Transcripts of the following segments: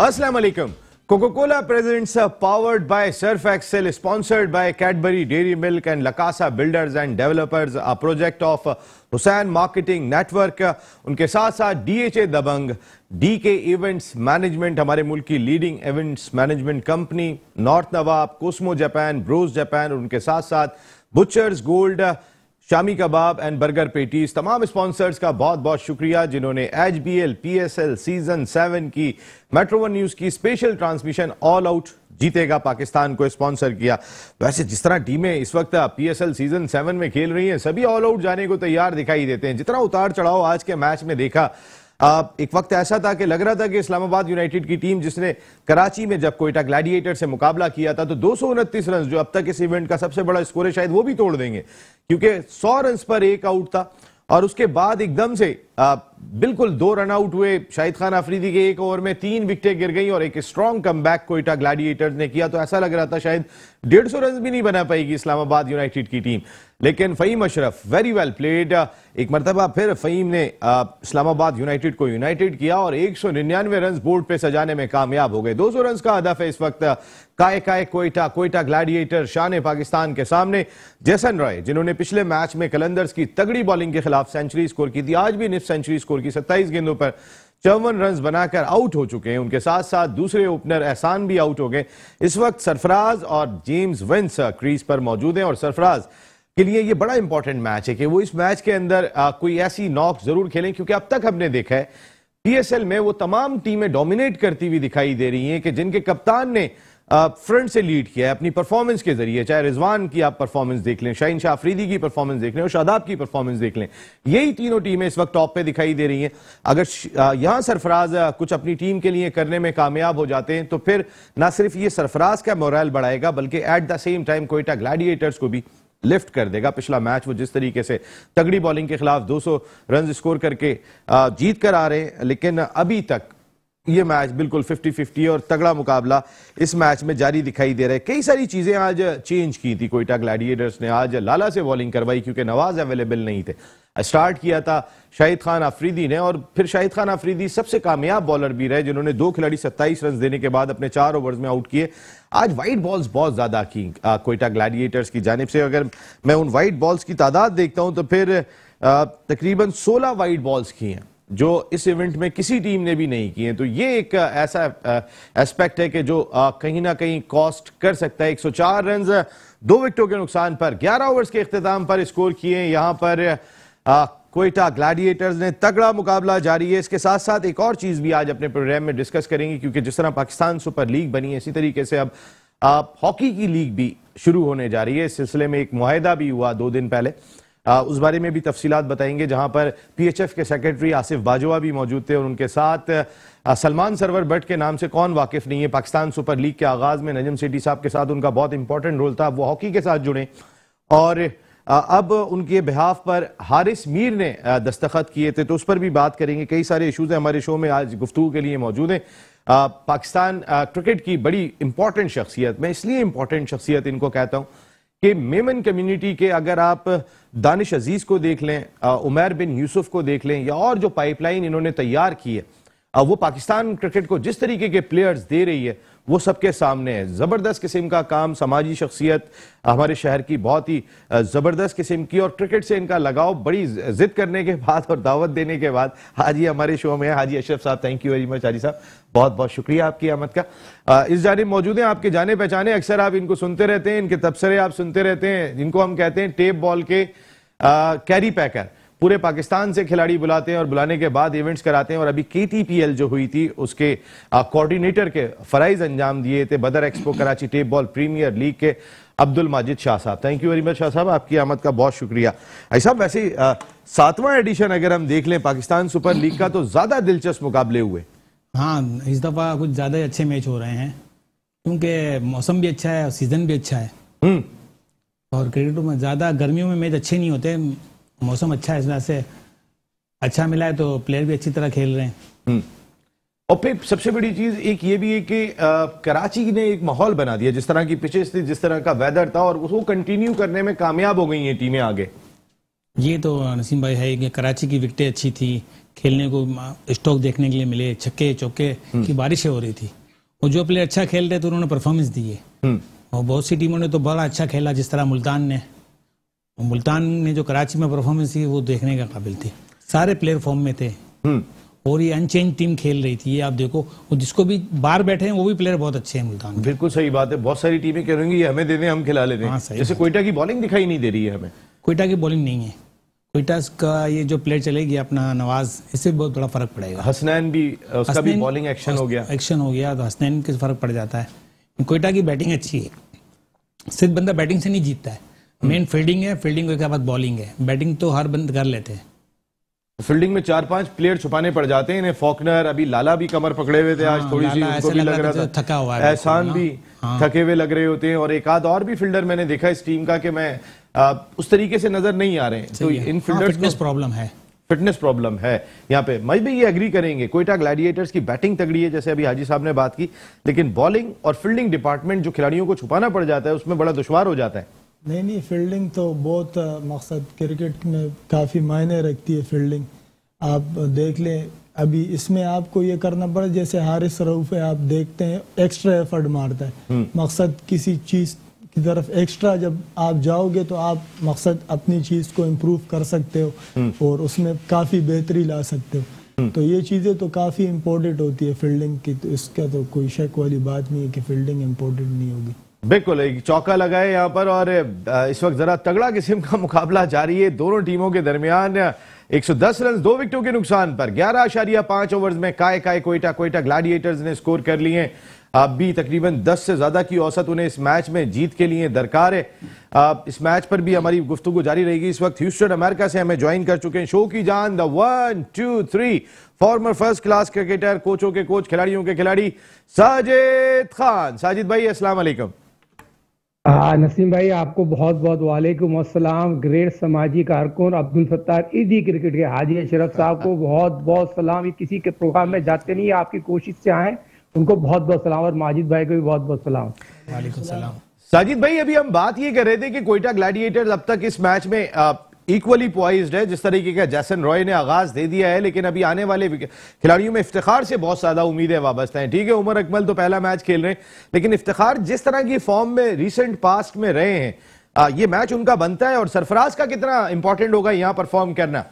अस्सलाम वालेकुम Coca Cola presents powered by Surf Excel sponsored by Cadbury Dairy Milk and La Casa builders and developers a project of Hussain marketing network उनके साथ साथ DHA Dabang DK events management हमारे मुल्क की leading events management company North Nawab Cosmo Japan Bros Japan उनके साथ साथ Butchers Gold shami kebab and burger patties, तमाम स्पॉन्सर्स का बहुत बहुत शुक्रिया, जिन्होंने H B L P S L season seven की मेट्रो वन न्यूज़ की स्पेशल ट्रांसमिशन ऑल आउट जीतेगा पाकिस्तान को स्पॉन्सर किया। वैसे जिस तरह टीमें इस वक्त पीएसएल सीज़न सेवन में खेल रही हैं, सभी ऑल आउट जाने को तैयार दिखाई देते हैं। जितना उतार चढ़ाव आज के मैच में देखा, आप एक वक्त ऐसा था कि लग रहा था कि इस्लामाबाद यूनाइटेड की टीम जिसने कराची में जब कोयटा ग्लैडिएटर से मुकाबला किया था तो दो सौ उनतीस रन जो अब तक इस इवेंट का सबसे बड़ा स्कोर है, शायद वो भी तोड़ देंगे। क्योंकि 100 रन पर एक आउट था और उसके बाद एकदम से आ, बिल्कुल दो रन आउट हुए। शाहिद खान अफरीदी के एक ओवर में तीन विकटें गिर गई और एक strong come back Quetta Gladiators ने किया। तो ऐसा लग रहा था शायद डेढ़ सौ रन भी नहीं बना पाएगी इस्लामाबाद यूनाइटेड की टीम लेकिन Faheem Ashraf very well played एक मरतबा फिर फ़हीम ने इस्लामाबाद यूनाइटेड को यूनाइटेड किया और एक सौ निन्यानवे रन बोर्ड पे सजाने में कामयाब हो गए। दो सौ रन का हदफ है इस वक्त काय काय कोयटा कोयटा ग्लैडिएटर शान पाकिस्तान के सामने। जैसन रॉय, जिन्होंने पिछले मैच में कलंदर्स की तगड़ी बॉलिंग के खिलाफ सेंचुरी स्कोर की थी, आज भी निफ सेंचुरी स्कोर की सत्ताईस गेंदों पर चौवन रन बनाकर आउट हो चुके हैं। उनके साथ साथ दूसरे ओपनर एहसान भी आउट हो गए। इस वक्त सरफराज और जेम्स वेंस क्रीज पर मौजूद हैं और सरफराज के लिए ये बड़ा इंपॉर्टेंट मैच है कि वो इस मैच के अंदर आ, कोई ऐसी नॉक ज़रूर खेलें क्योंकि अब तक हमने देखा है पीएसएल में वो तमाम टीमें डोमिनेट करती हुई दिखाई दे रही हैं कि जिनके कप्तान ने फ्रंट से लीड किया है अपनी परफॉर्मेंस के ज़रिए चाहे रिजवान की आप परफॉर्मेंस देख लें शाहिन शाह अफरीदी की परफॉर्मेंस देख लें और शादाब की परफॉर्मेंस देख लें यही तीनों टीमें इस वक्त टॉप पे दिखाई दे रही हैं। अगर यहाँ सरफराज कुछ अपनी टीम के लिए करने में कामयाब हो जाते हैं तो फिर ना सिर्फ़ ये सरफराज का मोरल बढ़ाएगा बल्कि at the same time Quetta Gladiators को भी लिफ्ट कर देगा। पिछला मैच वो जिस तरीके से तगड़ी बॉलिंग के खिलाफ 200 रन स्कोर करके जीत कर आ रहे हैं, लेकिन अभी तक ये मैच बिल्कुल 50-50 और तगड़ा मुकाबला इस मैच में जारी दिखाई दे रहा है। कई सारी चीज़ें आज चेंज की थी। कोयटा ग्लैडिएटर्स ने आज लाला से बॉलिंग करवाई क्योंकि नवाज़ अवेलेबल नहीं थे। स्टार्ट किया था। शाहिद खान अफरीदी ने और फिर शाहिद खान अफरीदी सबसे कामयाब बॉलर भी रहे, जिन्होंने दो खिलाड़ी 27 रन देने के बाद अपने चार ओवर्स में आउट किए। आज वाइट बॉल्स बहुत ज़्यादा की कोयटा ग्लैडिएटर्स की जानब से। अगर मैं उन वाइट बॉल्स की तादाद देखता हूँ तो फिर तकरीबन 16 वाइट बॉल्स की हैं, जो इस इवेंट में किसी टीम ने भी नहीं किए तो ये एक ऐसा एस्पेक्ट है कि जो कहीं ना कहीं कॉस्ट कर सकता है। 104 रन दो विकेटों के नुकसान पर 11 ओवर्स के अख्ताम पर स्कोर किए। यहाँ पर कोयटा ग्लैडिएटर्स ने तगड़ा मुकाबला जारी है। इसके साथ साथ एक और चीज़ भी आज अपने प्रोग्राम में डिस्कस करेंगे क्योंकि जिस तरह पाकिस्तान सुपर लीग बनी है इसी तरीके से अब हॉकी की लीग भी शुरू होने जा रही है। इस सिलसिले में एक माहिदा भी हुआ दो दिन पहले। आ, उस बारे में भी तफसीलात बताएँगे जहाँ पर पीएचएफ के सेक्रेटरी आसिफ बाजवा भी मौजूद थे और उनके साथ सलमान सरवर भट्ट के नाम से कौन वाकिफ नहीं है। पाकिस्तान सुपर लीग के आगाज़ में नजम सेठी साहब के साथ उनका बहुत इंपॉर्टेंट रोल था। वो हॉकी के साथ जुड़े और अब उनके बिहाफ पर हारिस मीर ने दस्तखत किए थे तो उस पर भी बात करेंगे। कई सारे इशूज हमारे शो में, आज गुफ्तु के लिए मौजूद हैं। पाकिस्तान क्रिकेट की बड़ी इंपॉर्टेंट शख्सियत, मैं इसलिए इंपॉर्टेंट शख्सियत इनको कहता हूँ कि मेमन कम्युनिटी के अगर आप दानिश अज़ीज़ को देख लें उमैर बिन यूसुफ को देख लें, या और जो पाइपलाइन इन्होंने तैयार की है वो पाकिस्तान क्रिकेट को जिस तरीके के प्लेयर्स दे रही है वो सबके सामने है। ज़बरदस्त किस्म का काम समाजी शख्सियत हमारे शहर की बहुत ही ज़बरदस्त किस्म की और क्रिकेट से इनका लगाव बड़ी जिद करने के बाद और दावत देने के बाद हाजी हमारे शो में Haji Ashraf sahab thank you very much Haji sahab. बहुत बहुत शुक्रिया आपकी आमद का। इस जानब मौजूद हैं आपके जाने पहचाने। अक्सर आप इनको सुनते रहते हैं, इनके तबसरे आप सुनते रहते हैं, जिनको हम कहते हैं टेप बॉल के कैरी पैकर। पूरे पाकिस्तान से खिलाड़ी बुलाते हैं और बुलाने के बाद इवेंट्स कराते हैं और अभी के जो हुई थी उसके कोऑर्डिनेटर के फराइज अंजाम दिए थे Badar expo Karachi tape ball premier league के Abdul Majid Shah sahab. Thank you very much Shah sahab आपकी आमद का बहुत शुक्रिया। ऐसा वैसे सातवां एडिशन अगर हम देख लें पाकिस्तान सुपर लीग का तो ज़्यादा दिलचस्प मुकाबले हुए। हाँ इस दफ़ा कुछ ज़्यादा ही अच्छे मैच हो रहे हैं क्योंकि मौसम भी अच्छा है और सीज़न भी अच्छा है। हम्म। और क्रिकेट में ज़्यादा गर्मियों में मैच अच्छे नहीं होते मौसम अच्छा है इस वजह से। अच्छा मिला है तो प्लेयर भी अच्छी तरह खेल रहे हैं। हम्म। और फिर सबसे बड़ी चीज़ एक ये भी है कि कराची ने एक माहौल बना दिया जिस तरह की पिचेस थी जिस तरह का वेदर था और उसको कंटिन्यू करने में कामयाब हो गई हैं टीमें आगे। ये तो नसीम भाई है कि कराची की विकटें अच्छी थी खेलने को स्टॉक देखने के लिए मिले छक्के चौके की बारिशें हो रही थी। और जो प्लेयर अच्छा खेल रहे थे उन्होंने परफॉर्मेंस दिए। और बहुत सी टीमों ने तो बड़ा अच्छा खेला जिस तरह मुल्तान ने। मुल्तान ने जो कराची में परफॉर्मेंस थी वो देखने का काबिल थी। सारे प्लेयर फॉर्म में थे। और ये अनचेंज टीम खेल रही थी ये आप देखो। और जिसको भी बाहर बैठे हैं वो भी प्लेयर बहुत अच्छे हैं मुल्तान बिल्कुल सही बात है। बहुत सारी टीमें कह रही हमें दे दें हम खिला लेते हैं। हाँ, जैसे कोयटा की बॉलिंग दिखाई नहीं दे रही है हमें। कोयटा की बॉलिंग नहीं है। कोयटा का ये जो प्लेयर चलेगी अपना नवाज़ इससे बहुत बड़ा फ़र्क पड़ेगा। हसनैन भी उसका भी बॉलिंग एक्शन हो गया। एक्शन हो गया तो हसनैन के फ़र्क पड़ जाता है। कोयटा की बैटिंग अच्छी है। सिर्फ़ बंदा बैटिंग से नहीं जीतता है। मेन फील्डिंग है फील्डिंग के बाद बॉलिंग है। बैटिंग तो हर बंद कर लेते हैं। फील्डिंग में चार पाँच प्लेयर छुपाने पड़ जाते हैं। इन्हें फॉकनर अभी लाला भी कमर पकड़े हुए थे हाँ, आज थोड़ी सी उनको भी लग रहा था थका हुआ है एहसान भी हाँ। थके हुए लग रहे होते हैं और एक आध और भी फील्डर मैंने देखा इस टीम का कि मैं आ, उस तरीके से नज़र नहीं आ रहे हैं। तो इन फील्डर्स हाँ, प्रॉब्लम है। फिटनेस प्रॉब्लम है। यहाँ पे मैं भी ये एग्री करेंगे कोयटा ग्लैडिएटर्स की बैटिंग तगड़ी है जैसे अभी हाजी साहब ने बात की। लेकिन बॉलिंग और फील्डिंग डिपार्टमेंट जो खिलाड़ियों को छुपाना पड़ जाता है उसमें बड़ा दुशवार हो जाता है। नहीं नहीं फील्डिंग तो बहुत मकसद क्रिकेट में काफ़ी मायने रखती है फील्डिंग आप देख लें अभी इसमें आपको ये करना पड़े जैसे हारिस रऊफ है आप देखते हैं एक्स्ट्रा एफर्ट मारता है हम्म। मकसद किसी चीज़ की तरफ़ एक्स्ट्रा जब आप जाओगे तो आप मकसद अपनी चीज़ को इम्प्रूव कर सकते हो हम्म। और उसमें काफ़ी बेहतरी ला सकते हो हम्म। तो ये चीज़ें तो काफ़ी इम्पोर्टेंट होती है फील्डिंग की तो इसका तो कोई शक वाली बात नहीं है कि फील्डिंग इम्पोर्टेंट नहीं होगी बिल्कुल, एक चौका लगाए यहाँ पर और इस वक्त जरा तगड़ा किस्म का मुकाबला जारी है। दोनों टीमों के दरमियान 110 रन दो विकेटों के नुकसान पर। ग्यारह आशारिया, पाँच ओवर्स में काय काय कोयटा कोयटा ग्लाडिएटर्स ने स्कोर कर लिए अब भी तकरीबन 10 से ज़्यादा की औसत उन्हें इस मैच में जीत के लिए दरकार है। इस मैच पर भी हमारी गुफ्तु जारी रहेगी। इस वक्त ह्यूस्टन, अमेरिका से हमें ज्वाइन कर चुके हैं। शो की जान, the one, two, three, former first class cricketer, कोचों के कोच, खिलाड़ियों के खिलाड़ी, साजिद खान। साजिद भाई वालेकुम। हाँ नसीम भाई आपको बहुत बहुत वालेकुम अस्सलाम। ग्रेट समाजी कारकुन अब्दुल फत्तार ईदी क्रिकेट के हाजी अशरफ साहब को बहुत बहुत सलाम। ये किसी के प्रोग्राम में जाते नहीं आपकी कोशिश से आए। उनको बहुत बहुत सलाम और माजिद भाई को भी बहुत बहुत सलाम। वालेकुम सलाम। साजिद भाई अभी हम बात ये कर रहे थे कि कोयटा ग्लैडिएटर्स अब तक इस मैच में इक्वली पॉइज्ड है जिस तरीके का जैसन रॉय ने आगाज़ दे दिया है लेकिन अभी आने वाले खिलाड़ियों में इफ्तार से बहुत ज़्यादा उम्मीदें वाबस्ता हैं। ठीक है उमर अकमल तो पहला मैच खेल रहे हैं लेकिन इफ्तार जिस तरह की फॉर्म में रिसेंट पास्ट में रहे हैं आ, ये मैच उनका बनता है और सरफराज का कितना इंपॉर्टेंट होगा यहाँ परफॉर्म करना?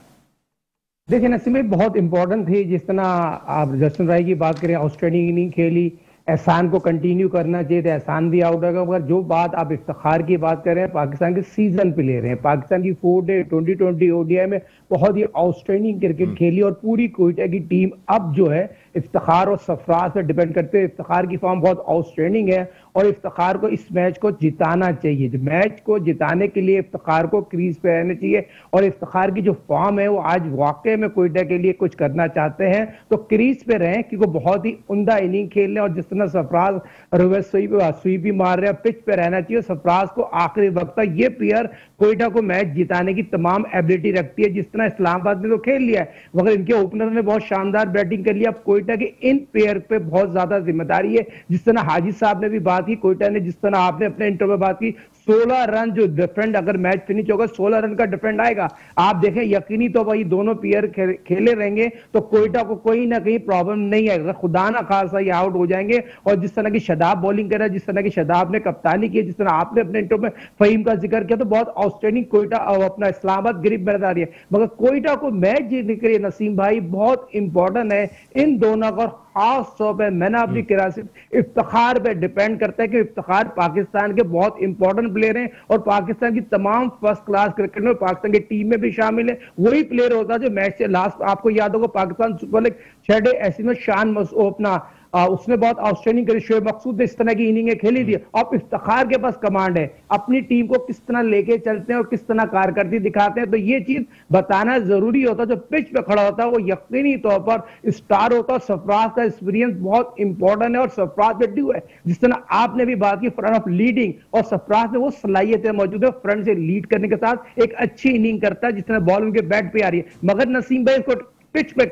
देखिए नसीम बहुत इंपॉर्टेंट थी। जिस तरह आप जसन राय की बात करें आउटस्टैंडिंग इनिंग खेली एहसान को कंटिन्यू करना चाहिए तो एहसान भी आउट होगा मगर जो बात आप इफ्तार की बात कर रहे हैं पाकिस्तान के सीज़न पे ले रहे हैं पाकिस्तान की four day twenty twenty ODI में बहुत ही आउटस्टैंडिंग क्रिकेट हम्म। खेली और पूरी कोयटा की टीम अब जो है इफ्तार और सफराज पर डिपेंड करते हैं। इफ्तार की फॉर्म बहुत आउटस्टैंडिंग है और इफ्तार को इस मैच को जिताना चाहिए। जो मैच को जिताने के लिए इफ्तार को क्रीज पे रहना चाहिए और इफ्तार की जो फॉर्म है, वो आज वाकई में कोयटा के लिए कुछ करना चाहते हैं। तो क्रीज पे रहें क्योंकि बहुत ही उमदा इनिंग खेल रहे और जिस तरह सफराज रोवेश स्वीप भी मार रहे हैं पिच पे रहना चाहिए। सफराज को आखिरी वक्त तक ये प्लेयर कोयटा को मैच जिताने की तमाम एबिलिटी रखती है, जिस तरह इस्लामाबाद ने तो खेल लिया है, मगर इनके ओपनर ने बहुत शानदार बैटिंग कर लिया। अब कोयटा के इन प्लेयर पे बहुत ज़्यादा ज़िम्मेदारी है। जिस तरह हाजी साहब ने भी बात की, कोयटा ने जिस तरह आपने अपने इंटरव्यू में बात की 16 रन जो डिफरेंट अगर मैच फिनिश होगा 16 रन का डिफरेंट आएगा। आप देखें, यकीनी तो भाई दोनों प्लेयर खेले रहेंगे तो कोयटा को कोई ना कहीं प्रॉब्लम नहीं आएगा खुदा ना खासा ये आउट हो जाएँगे, और जिस तरह की शदाब बॉलिंग कर जिस तरह की शदाब ने कप्तानी की जिस तरह आपने अपने इंटरव्यू में फहीम का ज़िक्र किया तो बहुत आउटस्टैंडिंग कोयटा अपना इस्लामाबाद गरीब रही है। मगर कोयटा को मैच जीतने के लिए नसीम भाई बहुत इंपॉर्टेंट है इन दोनों का खास तौर पर मैंने अपनी किरासित हम्म। इफ्तार पर डिपेंड करता है कि इफ्तार पाकिस्तान के बहुत इंपॉर्टेंट प्लेयर हैं और पाकिस्तान की तमाम फ़र्स्ट क्लास क्रिकेट में पाकिस्तान की टीम में भी शामिल है वही प्लेयर होता है जो मैच से लास्ट आपको याद होगा पाकिस्तान सुपर लीग डे ऐसी में शान अपना आ, उसने बहुत आउटस्टैंडिंग करी। शोएब मकसूद ने इस तरह की इनिंग खेली थी। अब इफ्तार के पास कमांड है। अपनी टीम को किस तरह लेके चलते हैं और किस तरह कारकर्दी दिखाते हैं तो ये चीज़ बताना ज़रूरी होता है। जो पिच पे खड़ा होता है वो यकीनी तौर पर स्टार होता है सरफराज का एक्सपीरियंस बहुत इंपॉर्टेंट है और सरफराज पे ड्यू है। जिस तरह आपने भी बात की फ्रंट ऑफ़ लीडिंग और सरफराज में वो सलाहियतें मौजूद है। फ्रंट से लीड करने के साथ एक अच्छी इनिंग करता है जिस तरह बॉल उनके बैट पे आ रही है। मगर नसीम भाई इसको पिच पे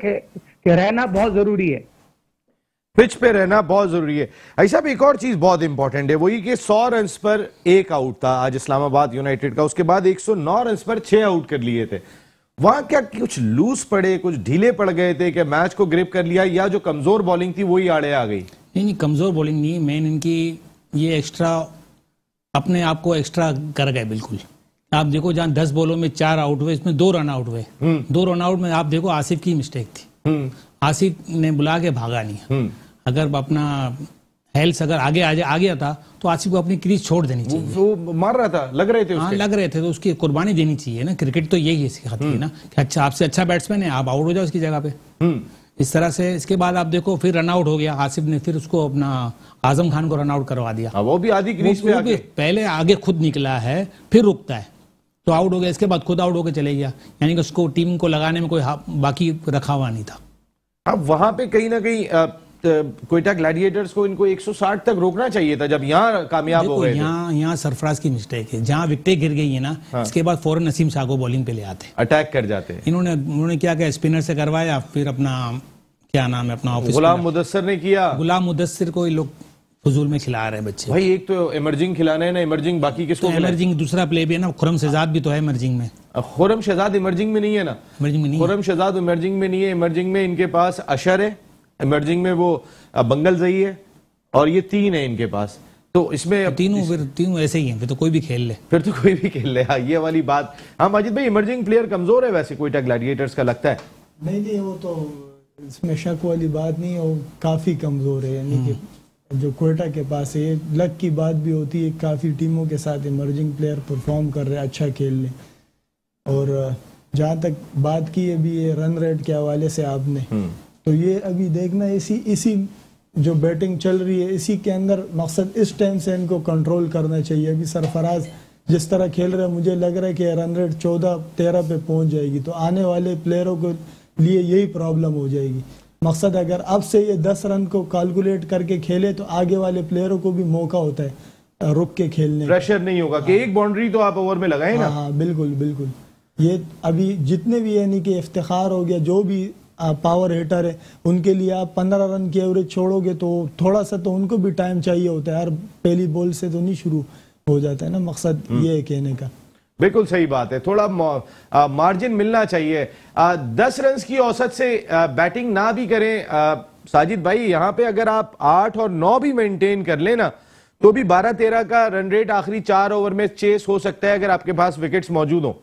रहना बहुत ज़रूरी है। पिच पे रहना बहुत ज़रूरी है। ऐसा भी एक और चीज़ बहुत इंपॉर्टेंट है वही कि 100 रन पर एक आउट था आज इस्लामाबाद यूनाइटेड का उसके बाद 109 रन पर छह आउट कर लिए थे। वहाँ क्या कुछ लूज पड़े कुछ ढीले पड़ गए थे कि मैच को ग्रिप कर लिया या जो कमज़ोर बॉलिंग थी वही आड़े आ गई? नहीं नहीं कमज़ोर बॉलिंग नहीं मेन इनकी ये एक्स्ट्रा अपने आप को एक्स्ट्रा कर गए बिल्कुल। आप देखो जहाँ दस बॉलों में चार आउट हुए इसमें दो रन आउट हुए। हम्म। दो रन आउट में आप देखो आसिफ की मिस्टेक थी। हम्म। आसिफ ने बुला के भागा नहीं। हम्म। अगर अपना हेल्थ अगर आगे आ, आ गया था तो आसिफ को अपनी क्रीज छोड़ देनी चाहिए। वो, मार रहा था लग रहे थे हाँ लग रहे थे तो उसकी कुर्बानी देनी चाहिए ना। क्रिकेट तो यही है सिखाती है ना कि अच्छा आपसे अच्छा बैट्समैन है आप आउट हो जाओ उसकी जगह पे। हम्म। इस तरह से इसके बाद आप देखो फिर रन आउट हो गया। आसिफ ने फिर उसको अपना आज़म खान को रन आउट करवा दिया। हाँ, वो भी आधी क्रीज पे आके। पहले आगे खुद निकला है फिर रुकता है। तो आउट हो गया इसके बाद खुद आउट होकर चले गया। यानी कि उसको टीम को लगाने में कोई बाकी रखा हुआ नहीं था। अब वहाँ पे कहीं ना कहीं कोयटा ग्लैडिएटर्स को इनको 160 तक रोकना चाहिए था जब यहाँ कामयाब हो गए यहाँ यहाँ सरफराज की मिस्टेक है। जहाँ विकेटें गिर गई है ना हाँ। इसके बाद फ़ौरन नसीम शाह को बॉलिंग पे ले आते। अटैक कर जाते। हैं इन्होंने उन्होंने क्या किया स्पिनर से करवाया फिर अपना क्या नाम है अपना ऑफ़िस गुलाम मुदस्सर ने किया। गुलाम मुदस्सिर को ये लोग फजूल में खिला रहे हैं बच्चे। भाई एक तो इमर्जिंग खिलाना है ना इमर्जिंग बाकी किसको तो खिलाए? दूसरा प्ले भी है ना खुरम शहजाद भी तो है एमर्जिंग में। खुरम शहजाद इमर्जिंग में नहीं है ना। एमर्जिंग में नहीं है। खुरम शहजाद इमर्जिंग में नहीं है इमर्जिंग में इनके पास अशर है। इमर्जिंग में वो बंगल जई है और ये तीन है इनके पास। तो इसमें अब तीनों फिर तीनों ऐसे ही हैं फिर तो कोई भी खेल ले। फिर तो कोई भी खेल ले। हाँ, ये वाली बात। हाँ माजिद भाई इमर्जिंग प्लेयर कमज़ोर है वैसे कोयटा ग्लैडिएटर्स का लगता है। नहीं नहीं वो तो इसमें शक वाली बात नहीं है वो काफ़ी कमज़ोर है यानी कि जो कोयटा के पास है लक की बात भी होती है काफ़ी टीमों के साथ इमर्जिंग प्लेयर परफॉर्म कर रहे हैं अच्छा खेल रहे और जहाँ तक बात की है भी ये रन रेट के हवाले से आपने तो ये अभी देखना इसी इसी जो बैटिंग चल रही है इसी के अंदर मकसद इस टाइम से इनको कंट्रोल करना चाहिए। अभी सरफराज जिस तरह खेल रहे हैं मुझे लग रहा है कि रन रेट चौदह तेरह पे पहुँच जाएगी। तो आने वाले प्लेयरों के लिए यही प्रॉब्लम हो जाएगी। मकसद अगर अब से ये दस रन को कैलकुलेट करके खेले तो आगे वाले प्लेयरों को भी मौका होता है रुक के खेलने प्रेशर नहीं होगा कि एक बाउंड्री तो आप ओवर में लगाए ना। हाँ हाँ बिल्कुल बिल्कुल। ये अभी जितने भी यानी कि इफ्तार हो गया जो भी पावर हिटर है उनके लिए आप पंद्रह रन की एवरेज छोड़ोगे तो थोड़ा सा तो उनको भी टाइम चाहिए होता है। यार पहली बॉल से तो नहीं शुरू हो जाता है ना मकसद ये है कहने का। बिल्कुल सही बात है। थोड़ा मा- मार्जिन मिलना चाहिए। आ, दस रन की औसत से आ, बैटिंग ना भी करें आ, साजिद भाई यहाँ पे अगर आप आठ और नौ भी मेंटेन कर लेना तो भी बारह तेरह का रन रेट आखिरी चार ओवर में चेस हो सकता है अगर आपके पास विकेट्स मौजूद हों।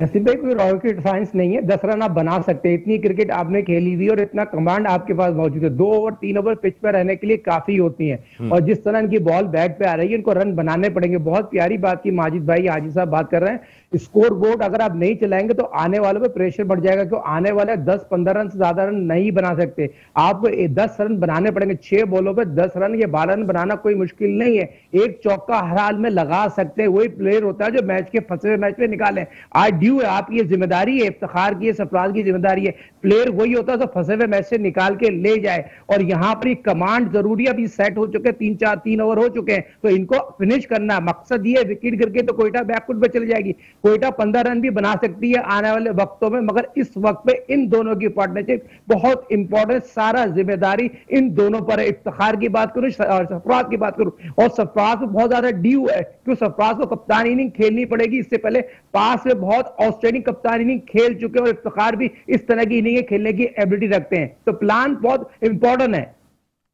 नसीब भाई कोई रॉकेट साइंस नहीं है। दस रन आप बना सकते हैं। इतनी क्रिकेट आपने खेली हुई और इतना कमांड आपके पास मौजूद है। दो ओवर तीन ओवर पिच पर रहने के लिए काफ़ी होती है। और जिस तरह इनकी बॉल बैट पे आ रही है इनको रन बनाने पड़ेंगे। बहुत प्यारी बात की माजिद भाई हाजी साहब बात कर रहे हैं। स्कोर बोर्ड अगर आप नहीं चलाएँगे तो आने वालों पे प्रेशर बढ़ जाएगा क्यों आने वाले दस पंद्रह रन से ज़्यादा रन नहीं बना सकते। आपको ए- दस रन बनाने पड़ेंगे, छह बॉलों पे दस रन या बारह रन बनाना कोई मुश्किल नहीं है। एक चौका हर हाल में लगा सकते हैं। वही प्लेयर होता है जो मैच के फंसे हुए मैच में निकाले। आज ड्यू है, आपकी ज़िम्मेदारी है, इफ्तार की सफराज की ज़िम्मेदारी है। प्लेयर वही होता है जो फंसे हुए मैच से निकाल के ले जाए। और यहाँ पर कमांड ज़रूरी अभी सेट हो चुके हैं, तीन चार, तीन ओवर हो चुके हैं। तो इनको फिनिश करना मकसद ये विकेट गिर के तो कोयटा बैकफुट पर चली जाएगी। कोयटा पंद्रह रन भी बना सकती है आने वाले वक्तों में, मगर इस वक्त पे इन दोनों की पार्टनरशिप बहुत इंपॉर्टेंट सारा ज़िम्मेदारी इन दोनों पर है। इफ्तार की बात करूँ और सफराज की बात करूँ, और सफराज में बहुत ज़्यादा ड्यू है, क्यों? सफराज को कप्तान इनिंग खेलनी पड़ेगी। इससे पहले पास में बहुत आउटस्टैंडिंग कप्तान इनिंग खेल चुके हैं और इफ्तार भी इस तरह की इनिंग खेलने की एबिलिटी रखते हैं। तो प्लान बहुत इंपॉर्टेंट है।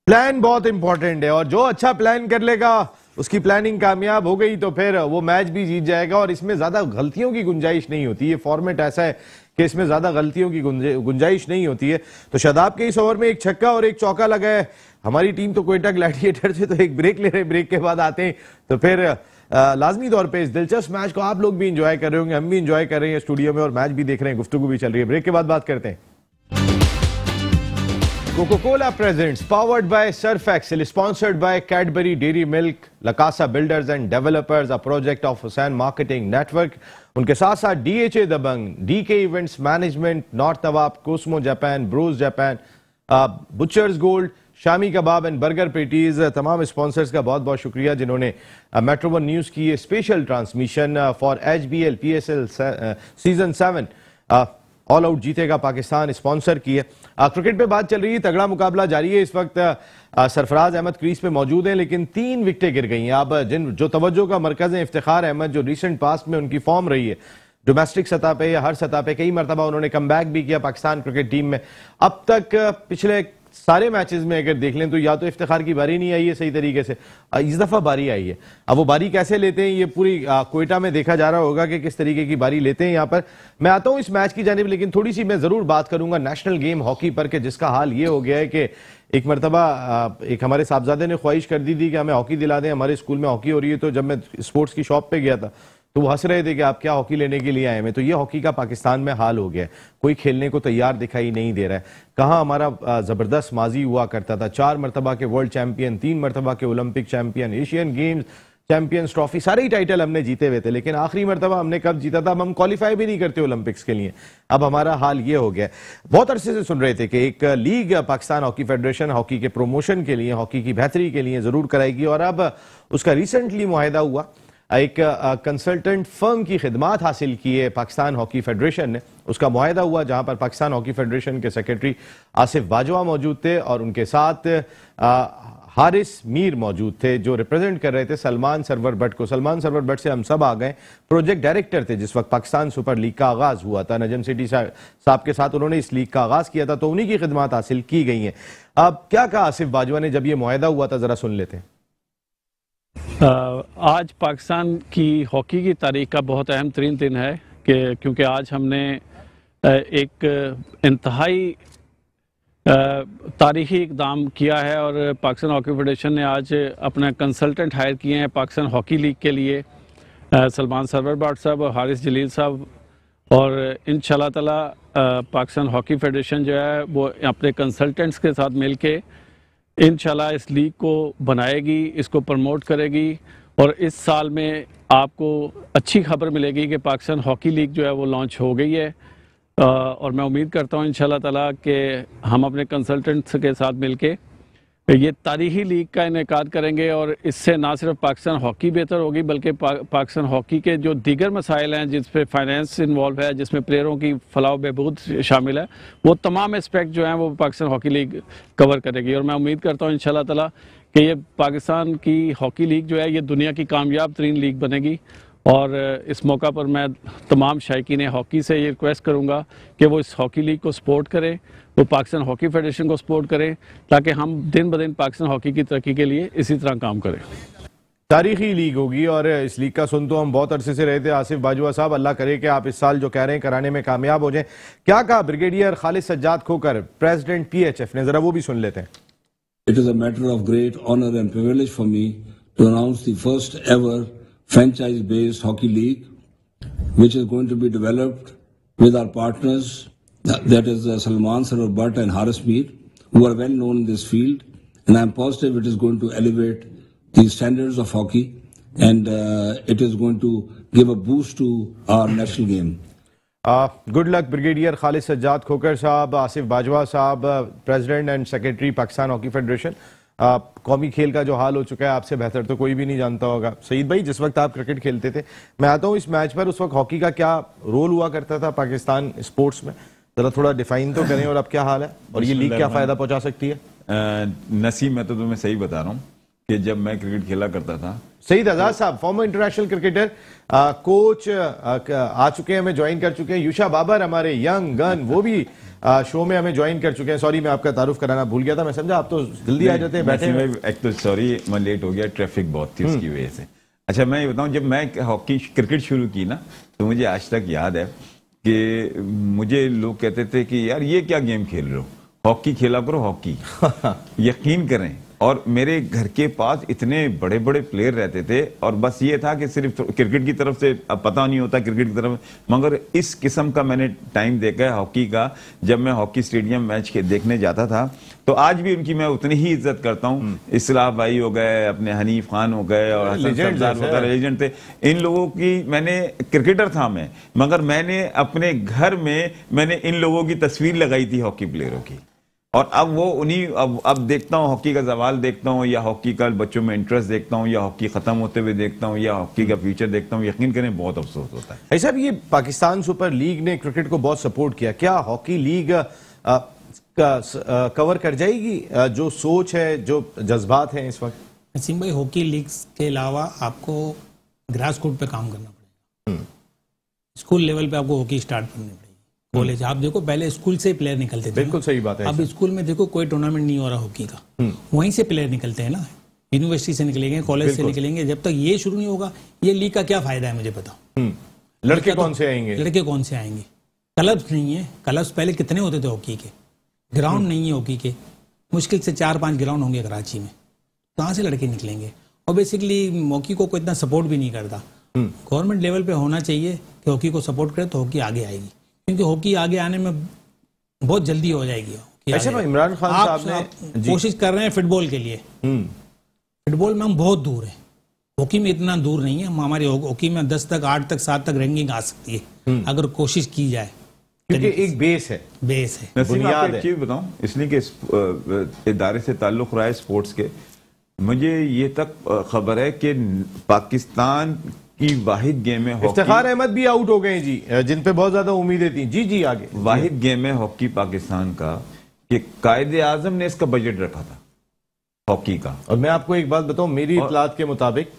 प्लान बहुत इंपॉर्टेंट है और जो अच्छा प्लान कर लेगा उसकी प्लानिंग कामयाब हो गई तो फिर वो मैच भी जीत जाएगा और इसमें ज़्यादा गलतियों की गुंजाइश नहीं होती। ये फॉर्मेट ऐसा है कि इसमें ज़्यादा गलतियों की गुंजाइश नहीं होती है। तो शदाब के इस ओवर में एक छक्का और एक चौका लगा है। हमारी टीम तो कोयटा ग्लैडिएटर से तो एक ब्रेक ले रहे ब्रेक के बाद आते हैं। तो फिर लाजमी तौर पे इस दिलचस्प मैच को आप लोग भी इंजॉय कर रहे होंगे, हम भी इंजॉय कर रहे हैं स्टूडियो में और मैच भी देख रहे हैं, गुफ्तगू भी चल रही है। ब्रेक के बाद बात करते हैं। Coca Cola presents powered by Surf Excel sponsored by Cadbury Dairy Milk La Casa builders and developers a project of Hussain marketing network उनके साथ साथ DHA Dabang DK events management North Nawab Cosmo Japan Bros Japan Butchers Gold shami kebab and burger patties तमाम sponsors का बहुत बहुत शुक्रिया जिन्होंने Metro One News की special transmission for H B L P S L season seven all out जीतेगा Pakistan sponsor की है क्रिकेट पे बात चल रही है, तगड़ा मुकाबला जारी है। इस वक्त सरफराज अहमद क्रीज पे मौजूद हैं, लेकिन तीन विकटें गिर गई हैं। अब जिन, जो तवज्जो का मरकज है इफ्तार अहमद, जो रिसेंट पास्ट में उनकी फॉर्म रही है डोमेस्टिक सतह पे या हर सतह पे कई मरतबा उन्होंने कम भी किया पाकिस्तान क्रिकेट टीम में। अब तक, पिछले सारे मैचेस में अगर देख लें तो या तो इफ्तार की बारी नहीं आई है सही तरीके से इस दफ़ा बारी आई है। अब वो बारी कैसे लेते हैं, ये पूरी कोयटा में देखा जा रहा होगा कि किस तरीके की बारी लेते हैं यहाँ पर। मैं आता हूँ इस मैच की जानब, लेकिन थोड़ी सी मैं ज़रूर बात करूँगा नेशनल गेम हॉकी पर के, जिसका हाल ये हो गया है कि एक मरतबा एक हमारे साहबजादे ने ख्वाहिश कर दी थी कि हमें हॉकी दिला दें, हमारे स्कूल में हॉकी हो रही है तो जब मैं स्पोर्ट्स की शॉप पे गया था तो वो हंस रहे थे कि आप क्या हॉकी लेने के लिए आए हैं? तो ये हॉकी का पाकिस्तान में हाल हो गया कोई खेलने को तैयार दिखाई नहीं दे रहा है। कहाँ हमारा ज़बरदस्त माजी हुआ करता था। चार मरतबा के वर्ल्ड चैंपियन तीन मरतबा के Olympic champion Asian Games Champions Trophy सारे ही टाइटल हमने जीते हुए थे। लेकिन आखिरी मरतबा हमने कब जीता था? अब हम क्वालिफाई भी नहीं करते ओलंपिक्स के लिए। अब हमारा हाल ये हो गया बहुत अरसे से सुन रहे थे कि एक league, Pakistan Hockey Federation hockey के प्रमोशन के लिए, हॉकी की बेहतरी के लिए ज़रूर कराएगी। और अब उसका रिसेंटली मुहिदा हुआ। एक कंसल्टेंट फर्म की खिदमत हासिल की है, पाकिस्तान हॉकी फेडरेशन ने। उसका मुहिदा हुआ जहाँ पर पाकिस्तान हॉकी फेडरेशन के सेक्रेटरी आसिफ बाजवा मौजूद थे और उनके साथ हारिस मीर मौजूद थे, जो रिप्रेजेंट कर रहे थे सलमान सरवर भट्ट को। सलमान सरवर भट्ट से हम सब आ गए। प्रोजेक्ट डायरेक्टर थे जिस वक्त पाकिस्तान सुपर लीग का आगाज़ हुआ था। नजम सिटी साहब के साथ उन्होंने इस लीग का आगाज़ किया था तो उन्हीं की खिदमत हासिल की गई हैं। अब क्या कहा आसिफ बाजवा ने जब ये मुहिदा हुआ था, जरा सुन लेते हैं। आज पाकिस्तान की हॉकी की तारीख का बहुत अहम तरीन दिन है कि, क्योंकि आज हमने एक इंतहाई तारीखी इकदाम किया है और पाकिस्तान हॉकी फेडरेशन ने आज अपना कंसल्टेंट हायर किए हैं पाकिस्तान हॉकी लीग के लिए सलमान सरवर बाट साहब और हारिस जलील साहब और इन ताला पाकिस्तान हॉकी फेडरेशन जो है वो अपने कंसल्टेंट्स के साथ मिल के इन इस लीग को बनाएगी, इसको प्रमोट करेगी और इस साल में आपको अच्छी खबर मिलेगी कि पाकिस्तान हॉकी लीग जो है वो लॉन्च हो गई है। और मैं उम्मीद करता हूँ इन ताला कि हम अपने कंसल्टेंट्स के साथ मिलके ये तारीखी लीग का इनका करेंगे और इससे ना सिर्फ़ पाकिस्तान हॉकी बेहतर होगी बल्कि पा, पाकिस्तान हॉकी के जो दीगर मसाइल हैं जिस पे फाइनेंस इन्वॉल्व है जिसमें प्लेयरों की फलाह बहबूद शामिल है वो तमाम एस्पेक्ट जो हैं वो पाकिस्तान हॉकी लीग कवर करेगी। और मैं उम्मीद करता हूँ इन ताला कि ये पाकिस्तान की हॉकी लीग जो है ये दुनिया की कामयाब तरीन लीग बनेगी। और इस मौका पर मैं तमाम शायकीन हॉकी से ये रिक्वेस्ट करूँगा कि वो इस हॉकी लीग को सपोर्ट करें वो पाकिस्तान हॉकी फेडरेशन को सपोर्ट करें ताकि हम दिन ब दिन पाकिस्तान हॉकी की तरक्की के लिए इसी तरह काम करें। तारीखी लीग होगी और इस लीग का सुन तो हम बहुत अरसे से रहे थे। आसिफ बाजवा साहब अल्लाह करे कि आप इस साल जो कह रहे हैं कराने में कामयाब हो जाएँ। क्या कहा brigadier Khalid Sajjad Khokhar president PHF ने? जरा वो भी सुन लेते हैं। It is a matter of great honour and privilege for me to announce the first ever franchise based hockey league, which is going to be developed with our partners, that is uh, Salman Sarwar Bhatt and Haris Mir, who are well known in this field. And I'm positive it is going to elevate the standards of hockey and uh, it is going to give a boost to our national game. Good luck brigadier Khalid Sajjad Khokhar sahab Asif Bajwa sahab president and secretary Pakistan hockey federation कौमी खेल का जो हाल हो चुका है आपसे बेहतर तो कोई भी नहीं जानता होगा। सईद भाई जिस वक्त आप क्रिकेट खेलते थे मैं आता हूँ इस मैच पर उस वक्त हॉकी का क्या रोल हुआ करता था पाकिस्तान स्पोर्ट्स में? जरा थोड़ा डिफाइन तो करें और अब क्या हाल है? और ये लीग क्या फ़ायदा पहुँचा सकती है? नसीब मैं तो तुम्हें सही बता रहा हूँ कि जब मैं क्रिकेट खेला करता था Saeed Azad sahab former international cricketer coach आ चुके हैं हमें ज्वाइन कर चुके हैं। युषा बाबर हमारे यंग गन वो भी शो में हमें ज्वाइन कर चुके हैं। सॉरी मैं आपका तारुफ कराना भूल गया था। मैं समझा आप तो जल्दी आ जाते हैं बैठे एक तो सॉरी मैं लेट हो गया ट्रैफ़िक बहुत थी उसकी हम्म। वजह से। अच्छा मैं ये बताऊँ जब मैं हॉकी क्रिकेट शुरू की ना तो मुझे आज तक याद है कि मुझे लोग कहते थे कि यार ये क्या गेम खेल रहे हो? हॉकी खेला करो हॉकी यकीन करें और मेरे घर के पास इतने बड़े बड़े प्लेयर रहते थे और बस ये था कि सिर्फ़ क्रिकेट की तरफ़ से अब पता नहीं होता क्रिकेट की तरफ़ मगर इस किस्म का मैंने टाइम देखा है हॉकी का जब मैं हॉकी स्टेडियम मैच के देखने जाता था। तो आज भी उनकी मैं उतनी ही इज़्ज़त करता हूँ। हम्म। इसलाह भाई हो गए अपने हनीफ खान हो गए और लेजेंड थे। इन लोगों की मैंने क्रिकेटर था मैं मगर मैंने अपने घर में मैंने इन लोगों की तस्वीर लगाई थी हॉकी प्लेयरों की। और अब वो उन्हीं अब अब देखता हूँ हॉकी का जवाल देखता हूँ या हॉकी का बच्चों में इंटरेस्ट देखता हूँ या हॉकी खत्म होते हुए देखता हूँ या हॉकी का फ्यूचर देखता हूँ यकीन करें बहुत अफसोस होता है। ऐसा भी ये पाकिस्तान सुपर लीग ने क्रिकेट को बहुत सपोर्ट किया। क्या हॉकी लीग आ, आ, का, आ, कवर कर जाएगी? आ, जो सोच है जो जज्बात हैं इस वक्त। नसीम भाई हॉकी लीग के अलावा आपको ग्रास कोर्ट पे काम करना पड़ेगा। स्कूल लेवल पे आपको हॉकी स्टार्ट करनी पड़ेगी। कॉलेज। आप देखो पहले स्कूल से प्लेयर निकलते थे बिल्कुल सही बात है अब स्कूल में देखो कोई टूर्नामेंट नहीं हो रहा हॉकी का। वहीं से प्लेयर निकलते हैं ना। यूनिवर्सिटी से निकलेंगे कॉलेज से निकलेंगे। जब तक ये शुरू नहीं होगा ये लीग का क्या फ़ायदा है मुझे बताओ? हम्म। लड़के कौन से आएँगे? लड़के कौन से आएँगे? क्लब्स नहीं है। क्लब्स पहले कितने होते थे हॉकी के? ग्राउंड नहीं है हॉकी के। मुश्किल से चार पाँच ग्राउंड होंगे कराची में। कहाँ से लड़के निकलेंगे? और बेसिकली हॉकी को कोई इतना सपोर्ट भी नहीं करता। गवर्नमेंट लेवल पे होना चाहिए कि हॉकी को सपोर्ट करे तो हॉकी आगे आएगी। क्योंकि हॉकी आगे आने में बहुत जल्दी हो जाएगी में इमरान खान साहब ने कोशिश कर रहे हैं फुटबॉल के लिए। हम्म, फुटबॉल में हम बहुत दूर हैं। हॉकी में इतना दूर नहीं है। हम हमारी हॉकी में दस तक आठ तक सात तक रैंकिंग आ सकती है। अगर कोशिश की जाए। क्योंकि एक बेस है। बेस है। बुनियाद है। बताऊँ? इसलिए कि इस इदारे से ताल्लुक रहा है स्पोर्ट्स के। मुझे ये तक खबर है कि पाकिस्तान की वाहिद गेम में इफ्तार अहमद भी आउट हो गए जी। जिन पे बहुत ज़्यादा उम्मीदें थी। जी जी आगे। वाहिद गेम है हॉकी पाकिस्तान का कि कायदे आज़म ने इसका बजट रखा था हॉकी का। और मैं आपको एक बात बताऊँ मेरी इतलात के मुताबिक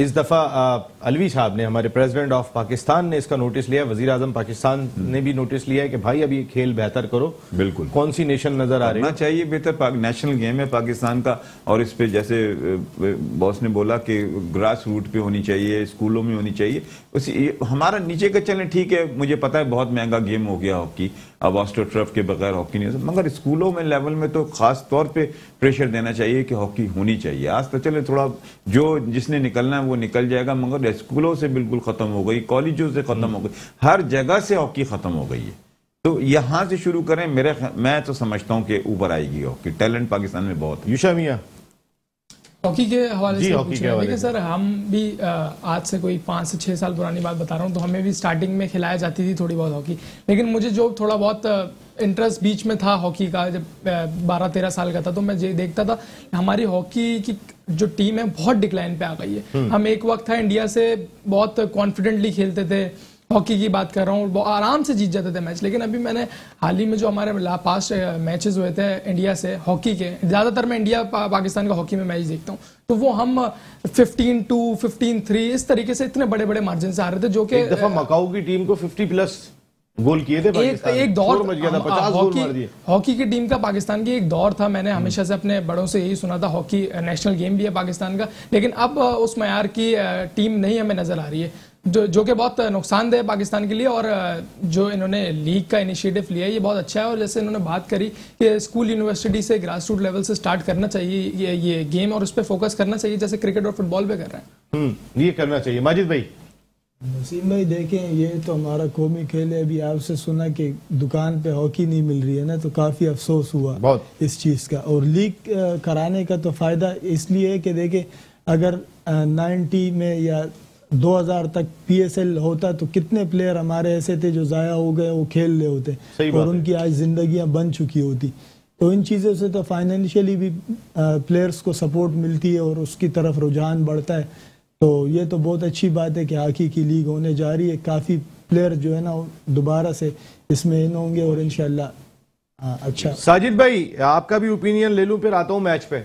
इस दफ़ा आ, अलवी साहब ने हमारे प्रेसिडेंट ऑफ़ पाकिस्तान ने इसका नोटिस लिया वज़ीर आज़म पाकिस्तान ने भी नोटिस लिया है कि भाई अब ये खेल बेहतर करो। बिल्कुल। कौन सी नेशन नज़र आ रही है? चाहिए बेहतर नेशनल गेम है पाकिस्तान का। और इस पे जैसे बॉस ने बोला कि ग्रास रूट पे होनी चाहिए स्कूलों में होनी चाहिए। उस हमारा नीचे का चलें ठीक है। मुझे पता है बहुत महँगा गेम हो गया हॉकी अब ऑस्ट्रो ट्रफ के बगैर हॉकी नहीं हो सकता। मगर स्कूलों में लेवल में तो खास तौर पे प्रेशर देना चाहिए कि हॉकी होनी चाहिए। आज तो चले थोड़ा जो जिसने निकलना है वो निकल जाएगा, मगर स्कूलों से बिल्कुल खत्म हो गई, कॉलेजों से खत्म हो गई, हर जगह से हॉकी खत्म हो गई है। तो यहाँ से शुरू करें, मेरे मैं तो समझता हूँ कि ऊपर आएगी हॉकी, टैलेंट पाकिस्तान में बहुत है। मिया। हॉकी के हवाले से पूछ रहे हैं। सर हम भी आज से कोई पाँच से छः साल पुरानी बात बता रहा हूँ तो हमें भी स्टार्टिंग में खिलाया जाती थी थोड़ी बहुत हॉकी। लेकिन मुझे जो थोड़ा बहुत इंटरेस्ट बीच में था हॉकी का जब बारह तेरह साल का था तो मैं ये देखता था हमारी हॉकी की जो टीम है बहुत डिक्लाइन पे आ गई है। हम एक वक्त था इंडिया से बहुत कॉन्फिडेंटली खेलते थे हॉकी की बात कर रहा हूँ आराम से जीत जाते थे मैच लेकिन अभी मैंने हाल ही में जो हमारे पास्ट मैचेस हुए थे इंडिया से हॉकी के ज़्यादातर मैं इंडिया पा, पाकिस्तान का हॉकी में मैच देखता हूँ। तो वो हम 15 टू 15 थ्री इस तरीके से इतने बड़े बड़े मार्जिन से आ रहे थे जो कि एक दफ़ा मकाऊ की टीम को 50 प्लस गोल किए थे एक एक दौर शोर मच गया था हम- 50 गोल हॉकी हॉकी की टीम का पाकिस्तान की एक दौर था मैंने हमेशा से अपने बड़ों से यही सुना था हॉकी नेशनल गेम भी है पाकिस्तान का। लेकिन अब उस मैार की टीम नहीं हमें नज़र आ रही है। जो जो कि बहुत नुकसानदेह पाकिस्तान के लिए और जो इन्होंने लीग का इनिशिएटिव लिया है ये बहुत अच्छा है और जैसे इन्होंने बात करी कि स्कूल यूनिवर्सिटी से ग्रास रूट लेवल से स्टार्ट करना चाहिए ये ये गेम और उस पर फोकस करना चाहिए जैसे क्रिकेट और फुटबॉल पे कर रहे हैं। हम्म, ये करना चाहिए। माजिद भाई। नसीम भाई देखें ये तो हमारा कौमी खेल है। अभी आपसे सुना कि दुकान पे हॉकी नहीं मिल रही है ना तो काफ़ी अफसोस हुआ बहुत। इस चीज़ का। और लीग कराने का तो फ़ायदा इसलिए है कि देखें अगर नाइन्टी में या 2000 तक पीएसएल होता तो कितने प्लेयर हमारे ऐसे थे जो ज़ाया हो गए वो खेल रहे होते। और उनकी आज जिंदगियाँ बन चुकी होती। तो इन चीज़ों से तो फाइनेंशियली भी प्लेयर्स को सपोर्ट मिलती है और उसकी तरफ़ रुझान बढ़ता है। तो ये तो बहुत अच्छी बात है कि हॉकी की लीग होने जा रही है। काफ़ी प्लेयर जो है ना दोबारा से इसमें इन होंगे और इनशाला अच्छा। साजिद भाई आपका भी ओपिनियन ले लूँ फिर आता हूँ मैच पे।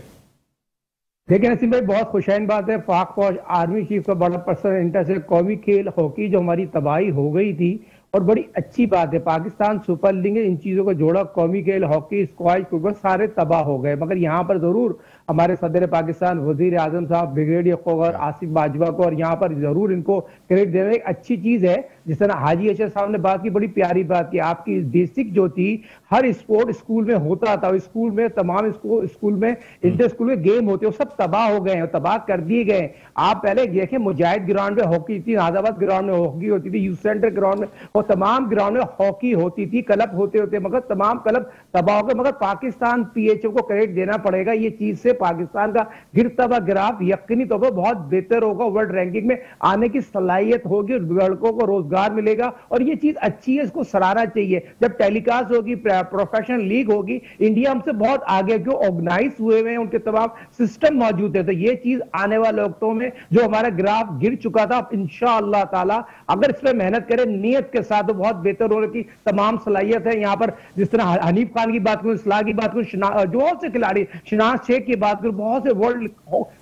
देखिए नसीम भाई, बहुत खुशैन बात है। पाक फौज, आर्मी चीफ का बड़ा पर्सनल इंटरेस्ट है कौमी खेल, हॉकी जो हमारी तबाही हो गई थी, और बड़ी अच्छी बात है। पाकिस्तान सुपर लीग इन चीज़ों को जोड़ा। कौमी खेल, हॉकी, स्क्वाश, फुटबॉल, सारे तबाह हो गए। मगर यहाँ पर ज़रूर हमारे सदर पाकिस्तान वज़ीर आज़म साहब, ब्रिगेडियर खोगर आसिफ बाजवा को, और यहाँ पर ज़रूर इनको क्रेडिट देना। एक अच्छी चीज़ है, जिस तरह हाजी अशर साहब ने बात की, बड़ी प्यारी बात की। आपकी बेसिक जो थी हर स्पोर्ट स्कूल में होता था स्कूल में तमाम स्कूल में इंटर स्कूल में गेम होते वो सब तबाह हो गए हैं तबाह कर दिए गए आप पहले देखें मुजाहिद ग्राउंड में हॉकी थी नाजाबाद ग्राउंड में हॉकी होती थी यूथ सेंटर ग्राउंड में और तमाम ग्राउंड में हॉकी होती थी क्लब होते होते मगर तमाम क्लब तबाह हो गए मगर पाकिस्तान पीएचओ को क्रेडिट देना पड़ेगा ये चीज़ से पाकिस्तान का गिरता हुआ ग्राफ यकीनी तौर पर बहुत बेहतर होगा वर्ल्ड रैंकिंग में आने की सलाहियत होगी लड़कों को रोज़गार मिलेगा और ये चीज़ अच्छी है इसको सराहना चाहिए। जब टेलीकास्ट होगी प्रोफेशनल लीग होगी। इंडिया हमसे बहुत आगे क्यों? ऑर्गेनाइज हुए हुए हैं, उनके तमाम सिस्टम मौजूद है। तो ये चीज़ आने वाले वक्तों में जो हमारा ग्राफ गिर चुका था इंशा ताला, अगर इस पर मेहनत करें, नीयत के साथ तो बहुत बेहतर होने की तमाम सलाहियत है। यहाँ पर जिस तरह हनीफ खान की बात करूँ इसलाह की बात करूँ जो से खिलाड़ी, शिनाज शेख की बात करूँ, बहुत से वर्ल्ड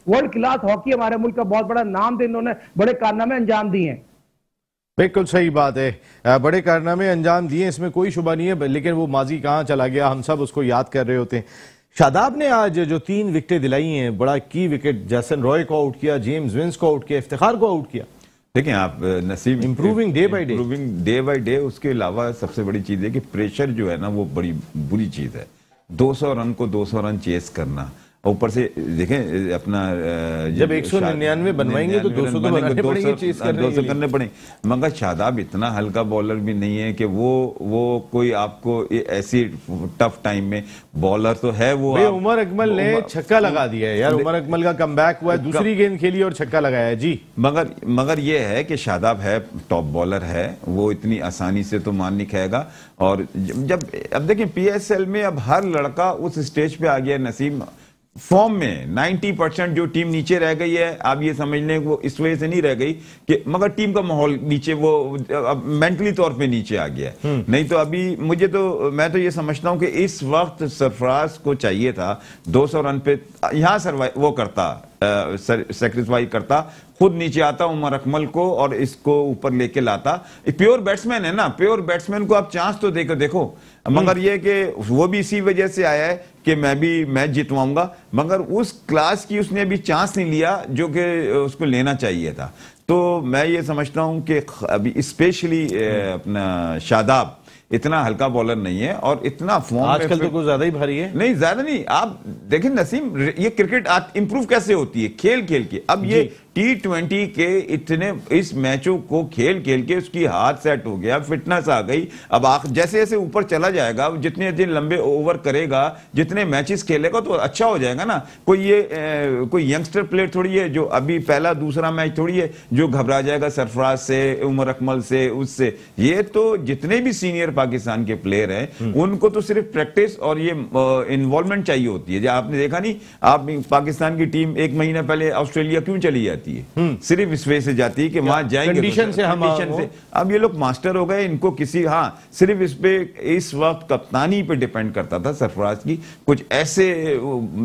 वर्ल्ड क्लास हॉकी हमारे मुल्क का बहुत बड़ा नाम थे, इन्होंने बड़े कारनामे अंजाम दिए हैं। बिल्कुल सही बात है। बड़े कारनामे अंजाम दिए इसमें कोई शुबा नहीं है लेकिन वो माजी कहाँ चला गया हम सब उसको याद कर रहे होते हैं। शादाब ने आज जो तीन विकेटें दिलाई हैं बड़ा की विकेट जैसन रॉय को आउट किया जेम्स विंस को आउट किया इफ्तार को आउट किया। देखें आप नसीब improving day by day improving day by day उसके अलावा सबसे बड़ी चीज़ है कि प्रेशर जो है ना वो बड़ी बुरी चीज़ है। 200 रन को 200 रन चेस करना। ऊपर से देखें अपना जब एक सौ निन्यानवे बनवाएँगे तो दो सौ दो सौ करने पड़े मगर शादाब इतना हल्का बॉलर भी नहीं है कि वो वो कोई आपको ऐसी टफ टाइम में बॉलर तो है वो उमर अकमल ने छक्का लगा दिया है यार। उमर अकमल का कम हुआ है दूसरी गेंद खेली और छक्का लगाया जी। मगर मगर ये है कि शादाब है टॉप बॉलर है वो इतनी आसानी से तो मान नहीं खाएगा। और जब अब देखें पीएसएल में अब हर लड़का उस स्टेज पे आ गया नसीम। फॉर्म में 90 परसेंट जो टीम नीचे रह गई है आप ये समझ लें वो इस वजह से नहीं रह गई कि मगर टीम का माहौल नीचे वो अब मेंटली तौर पे नीचे आ गया है हम्म। नहीं तो अभी मुझे तो मैं तो ये समझता हूँ कि इस वक्त सरफराज को चाहिए था 200 रन पे यहाँ सरवाइव वो करता सेक्रीफाई करता खुद नीचे आता उमर अकमल को और इसको ऊपर लेके लाता प्योर बैट्समैन है ना प्योर बैट्समैन को आप चांस तो देखो देखो मगर ये कि वो भी इसी वजह से आया है कि मैं भी मैच जितवाऊँगा मगर उस क्लास की उसने अभी चांस नहीं लिया जो कि उसको लेना चाहिए था। तो मैं ये समझता हूँ कि अभी स्पेशली अपना शादाब इतना हल्का बॉलर नहीं है और इतना फॉर्म आजकल तो कुछ ज़्यादा ही भारी है। नहीं ज़्यादा नहीं आप देखें नसीम ये क्रिकेट इंप्रूव कैसे होती है? खेल खेल के। अब ये टी ट्वेंटी के इतने इस मैचों को खेल खेल के उसकी हाथ सेट हो गया फिटनेस आ गई। अब आख जैसे जैसे ऊपर चला जाएगा जितने दिन लंबे ओवर करेगा जितने मैचेस खेलेगा तो अच्छा हो जाएगा ना। कोई ये ए, कोई यंगस्टर प्लेयर थोड़ी है जो अभी पहला दूसरा मैच थोड़ी है जो घबरा जाएगा सरफराज से उमर अकमल से उससे। ये तो जितने भी सीनियर पाकिस्तान के प्लेयर हैं हम्म। उनको तो सिर्फ़ प्रैक्टिस और ये इन्वॉल्वमेंट चाहिए होती है। आपने देखा नहीं आप पाकिस्तान की टीम एक महीना पहले ऑस्ट्रेलिया क्यों चली जाती जाती है। हम्म। सिर्फ़ इस वजह से जाती है कि वहाँ जाएँगे कंडीशन तो, से हम कंडीशन से। अब ये लोग मास्टर हो गए इनको किसी हाँ सिर्फ़ इस पे इस वक्त कप्तानी पे डिपेंड करता था सरफराज की। कुछ ऐसे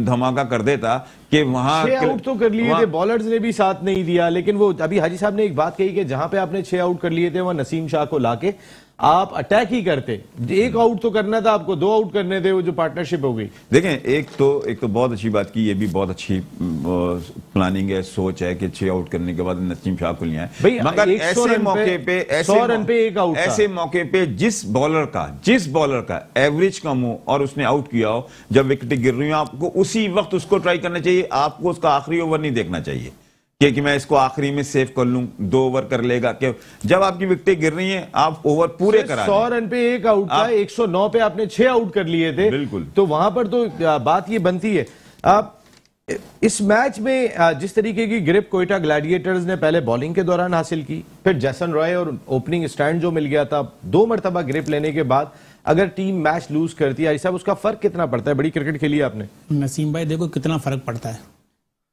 धमाका कर देता कि वहाँ आउट तो कर लिए थे बॉलर्स ने भी साथ नहीं दिया लेकिन वो अभी हाजी साहब ने एक बात कही कि जहाँ पे आपने छह आउट कर लिए थे वहाँ नसीम शाह को लाके आप अटैक ही करते। एक आउट तो करना था आपको दो आउट करने थे वो जो पार्टनरशिप हो गई। देखें एक तो एक तो बहुत अच्छी बात की ये भी बहुत अच्छी प्लानिंग है सोच है कि छह आउट करने के बाद नसीम शाह को लिया है मगर ऐसे मौके पे ऐसे रन पे एक आउट ऐसे मौके पे जिस बॉलर का जिस बॉलर का एवरेज कम हो और उसने आउट किया हो जब विकेट गिर रही हो आपको उसी वक्त उसको ट्राई करना चाहिए आपको उसका आखिरी ओवर नहीं देखना चाहिए। कि, कि मैं इसको आखिरी में सेव कर लूँ दो ओवर कर लेगा। कि जब आपकी विकेटें गिर रही हैं आप ओवर पूरे करा सौ रन पे एक आउट था एक सौ नौ पे आपने छह आउट कर लिए थे। बिल्कुल। तो वहाँ पर तो बात ये बनती है। आप इस मैच में जिस तरीके की ग्रिप कोयटा ग्लैडिएटर्स ने पहले बॉलिंग के दौरान हासिल की फिर जैसन रॉय और ओपनिंग स्टैंड जो मिल गया था दो मरतबा ग्रिप लेने के बाद अगर टीम मैच लूज करती है ऐसा उसका फ़र्क कितना पड़ता है? बड़ी क्रिकेट खेली आपने। नसीम भाई देखो कितना फ़र्क पड़ता है।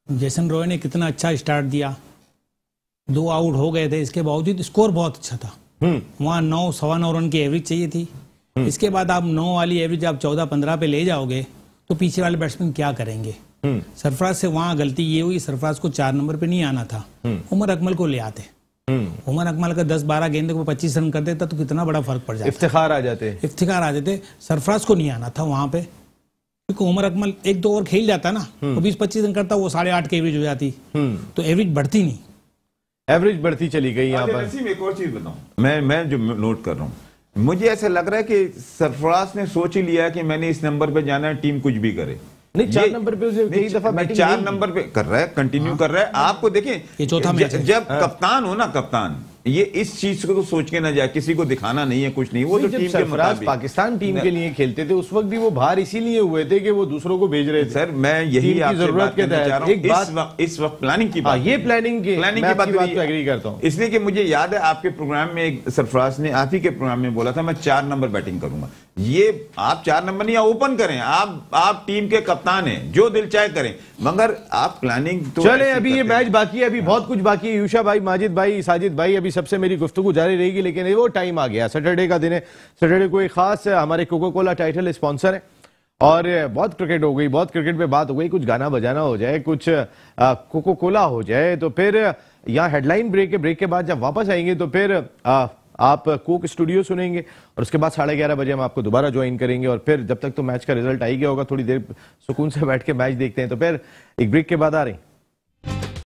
जैसन रॉय ने कितना अच्छा स्टार्ट दिया। दो आउट हो गए थे इसके बावजूद स्कोर बहुत अच्छा था। हम्म। वहाँ नौ सवा नौ रन की एवरेज चाहिए थी। हम्म। इसके बाद आप नौ वाली एवरेज आप चौदह पंद्रह पे ले जाओगे तो पीछे वाले बैट्समैन क्या करेंगे? हम्म। सरफराज से वहाँ गलती ये हुई सरफराज को चार नंबर पे नहीं आना था। उमर अकमल को ले आते। उमर अकमल का दस बारह गेंद को पच्चीस रन कर देता तो कितना बड़ा फ़र्क पड़ जाता। इफ्तार आ जाते। इफ्तार आ जाते। सरफराज को नहीं आना था वहाँ पे। क्योंकि उमर अकमल एक दो ओवर खेल जाता ना वो बीस पच्चीस रन करता वो साढ़े आठ की एवरेज हो जाती। हम्म। तो एवरेज बढ़ती नहीं। एवरेज बढ़ती चली गई यहाँ पर। एक और चीज़ बताऊँ। मैं मैं जो नोट कर रहा हूँ मुझे ऐसा लग रहा है कि सरफराज ने सोच ही लिया कि मैंने इस नंबर पे जाना है टीम कुछ भी करे। नहीं चार नंबर पे उसे कई दफ़ा बैटिंग चार नंबर पे कर रहा है कंटिन्यू हाँ। कर रहा है। आपको देखें ये चौथा मैच जब हाँ। कप्तान हो ना कप्तान ये इस चीज़ को तो सोच के ना जाए किसी को दिखाना नहीं है कुछ नहीं वो तो टीम के मुताबिक। पाकिस्तान टीम के लिए खेलते थे उस वक्त भी वो बाहर इसीलिए हुए थे कि वो दूसरों को भेज रहे थे। सर मैं यही की ज़रूरत के तहत इस वक्त इस वक्त प्लानिंग की हाँ बात ये प्लानिंग की प्लानिंग की बात। एग्री करता हूँ। इसलिए कि मुझे याद है आपके प्रोग्राम में एक सरफराज ने आप ही के प्रोग्राम में बोला था मैं चार नंबर बैटिंग करूँगा। ये आप चार नंबर नहीं ओपन करें। आप आप टीम के कप्तान हैं जो दिल चाहे करें। मगर आप प्लानिंग तो चले अभी ये मैच बाकी है अभी बहुत कुछ बाकी है। यूशा भाई माजिद भाई साजिद भाई अभी सबसे मेरी गुफ्तगू जारी रहेगी लेकिन वो टाइम आ गया। सैटरडे का दिन है। सैटरडे को एक खास हमारे कोको कोला टाइटल स्पॉन्सर है। और बहुत क्रिकेट हो गई बहुत क्रिकेट पे बात हो गई। कुछ गाना बजाना हो जाए कुछ कोको कोला हो जाए तो फिर यहाँ हेडलाइन ब्रेक है ब्रेक के बाद जब वापस आएँगे तो फिर आप कोक स्टूडियो सुनेंगे और उसके बाद साढ़े ग्यारह बजे हम आपको दोबारा ज्वाइन करेंगे और फिर जब तक तो मैच का रिज़ल्ट आ ही गया होगा, थोड़ी देर सुकून से बैठ के मैच देखते हैं तो फिर एक ब्रेक के बाद आ रही